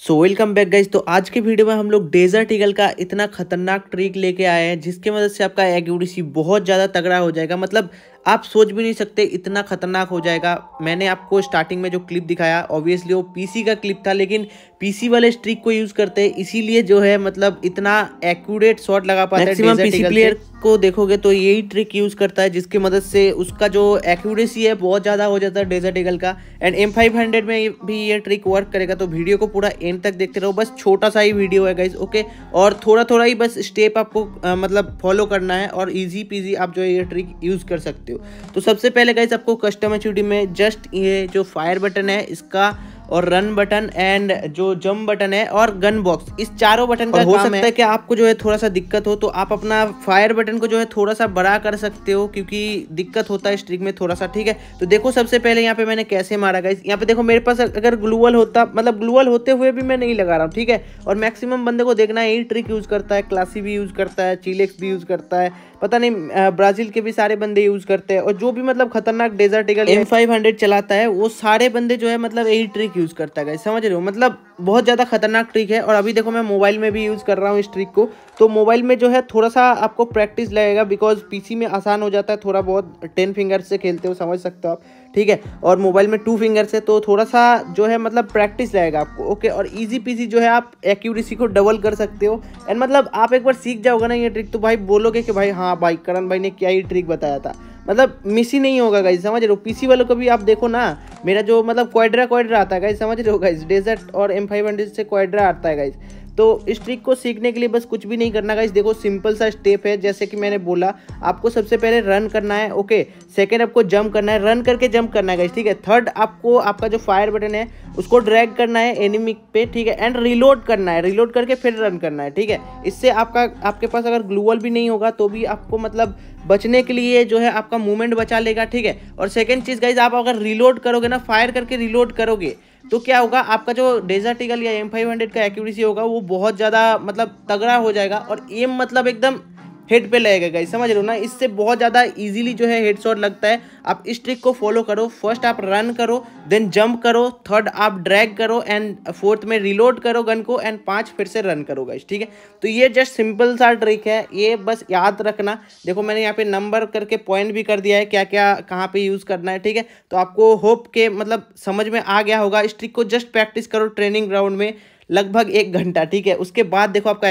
So welcome back guys तो आज के वीडियो में हम लोग डेजर्ट ईगल का इतना खतरनाक ट्रिक लेके आए हैं, जिसके मदद से आपका एक्यूरेसी बहुत ज़्यादा तगड़ा हो जाएगा। मतलब आप सोच भी नहीं सकते इतना खतरनाक हो जाएगा। मैंने आपको स्टार्टिंग में जो क्लिप दिखाया ऑब्वियसली वो पीसी का क्लिप था लेकिन पीसी वाले स्ट्रिक को यूज़ करते हैं इसीलिए जो है मतलब इतना एक्यूरेट शॉट लगा पाते हैं पीसी प्लेयर को देखोगे तो यही ट्रिक यूज़ करता है जिसकी मदद से उसका जो एक्यूरेसी है बहुत ज़्यादा हो जाता है डेजर्ट ईगल का। एंड एम फाइव हंड्रेड में भी ये ट्रिक वर्क करेगा तो वीडियो को पूरा एंड तक देखते रहो। बस छोटा सा ही वीडियो है गाइज़ ओके और थोड़ा थोड़ा ही बस स्टेप आपको आ, मतलब फॉलो करना है और ईजी पीजी आप जो है ये ट्रिक यूज़ कर सकते हो। तो सबसे पहले गाइज़ आपको कस्टम एच में जस्ट ये जो फायर बटन है, इसका और रन बटन एंड जो जम बटन है और गन बॉक्स इस चारों बटन का हो काम सकता है। कि आपको जो है थोड़ा सा दिक्कत हो तो आप अपना फायर बटन को जो है थोड़ा सा बड़ा कर सकते हो क्योंकि दिक्कत होता है स्ट्रिक में थोड़ा सा ठीक है? तो देखो सबसे पहले यहाँ पे मैंने कैसे मारा गया यहाँ पे देखो मेरे पास अगर ग्लूअल होता मतलब ग्लूअल होते हुए भी मैं नहीं लगा रहा हूँ ठीक है? और मैक्सिमम बंदे को देखना यही ट्रिक यूज़ करता है क्लासी भी यूज़ करता है चिलेक्स भी यूज़ करता है पता नहीं ब्राज़ील के भी सारे बंदे यूज़ करते हैं और जो भी मतलब खतरनाक डेजर्ट एम फाइव चलाता है वो सारे बंदे जो है मतलब यही ट्रिक यूज़ करता है समझ रहे हो? मतलब बहुत ज़्यादा खतरनाक ट्रिक है और अभी देखो मैं मोबाइल में भी यूज़ कर रहा हूँ इस ट्रिक को। तो मोबाइल में जो है थोड़ा सा आपको प्रैक्टिस लगेगा बिकॉज़ पीसी में आसान हो जाता है, थोड़ा बहुत टेन फिंगर से खेलते हो, समझ सकते हो आप। ठीक है? और मोबाइल में टू फिंगर से तो थोड़ा सा जो है मतलब प्रैक्टिस रहेगा आपको ओके और इजी पीसी जो है, आप एक्यूरेसी को डबल कर सकते हो। एंड मतलब आप एक बार सीख जाओगे ना ये ट्रिक तो भाई बोलोगे कि भाई हाँ भाई, करण भाई ने क्या ही ट्रिक बताया था? मतलब मिस ही नहीं होगा गाइज़ समझ रहे हो? पीसी वालों को भी आप देखो ना, मेरा जो मतलब क्वाड्रा क्वाड्रा आता है गाइज़ समझ रहे हो गाइज़ डेजर्ट और एम फाइव हंड्रेड से क्वाड्रा आता है गाइज़ तो इस ट्रिक को सीखने के लिए बस कुछ भी नहीं करना गाइस देखो सिंपल सा स्टेप है, जैसे कि मैंने बोला, आपको सबसे पहले रन करना है ओके सेकेंड आपको जंप करना है। रन करके जंप करना है गाइस ठीक है? थर्ड आपको, आपका जो फायर बटन है, उसको ड्रैग करना है एनिमी पे, ठीक है? एंड रिलोड करना है। रिलोड करके फिर रन करना है, ठीक है? इससे आपका, आपके पास अगर ग्लूवल भी नहीं होगा तो भी आपको मतलब बचने के लिए जो है आपका मूवमेंट बचा लेगा, ठीक है? और सेकेंड चीज़ गाइज़ आप अगर रिलोड करोगे ना फायर करके रिलोड करोगे तो क्या होगा, आपका जो डेजर्ट ईगल या एम फाइव हंड्रेड का एक्यूरेसी होगा, वो बहुत ज़्यादा मतलब तगड़ा हो जाएगा और एम मतलब एकदम हेड पे लगेगा गाइस समझ रहे हो ना? इससे बहुत ज़्यादा इजीली जो है हेड शॉट लगता है। आप इस ट्रिक को फॉलो करो। फ़र्स्ट आप रन करो देन जंप करो थर्ड आप ड्रैग करो एंड फोर्थ में रिलोड करो गन को एंड पाँच फिर से रन करो गाइस ठीक है? तो ये जस्ट सिंपल सा ट्रिक है। ये बस याद रखना। देखो, मैंने यहाँ पे नंबर करके पॉइंट भी कर दिया है क्या क्या कहाँ पे यूज़ करना है, ठीक है? तो आपको होप के मतलब समझ में आ गया होगा। इस ट्रिक को जस्ट प्रैक्टिस करो ट्रेनिंग ग्राउंड में लगभग एक घंटा, ठीक है? उसके बाद देखो आपका